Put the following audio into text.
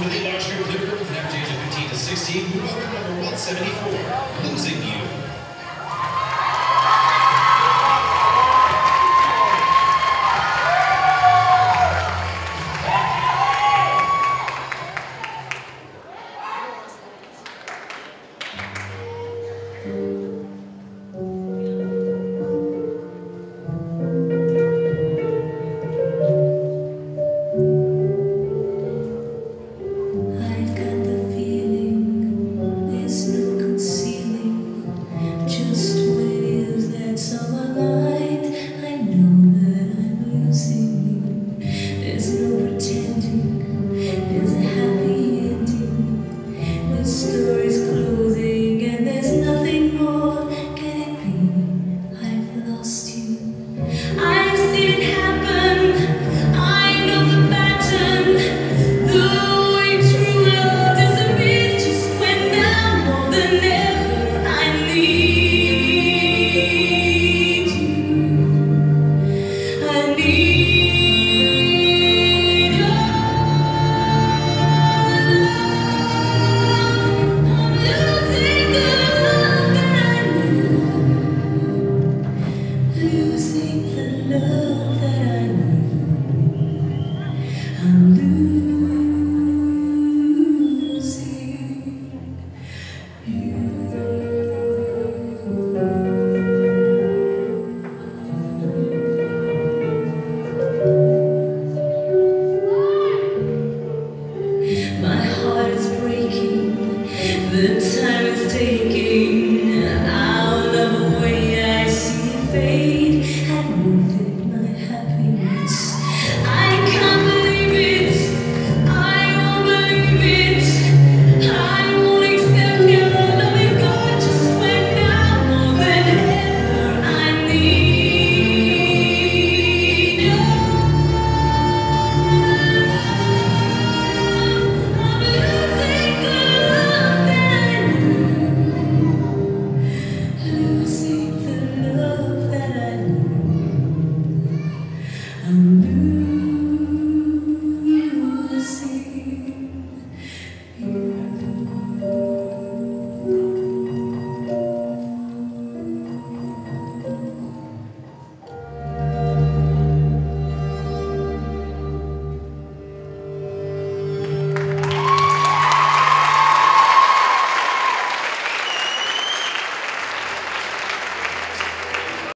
with a large group of Liverpool from age of 15 to 16, who number 174, losing pretending The time is taking Hallelujah.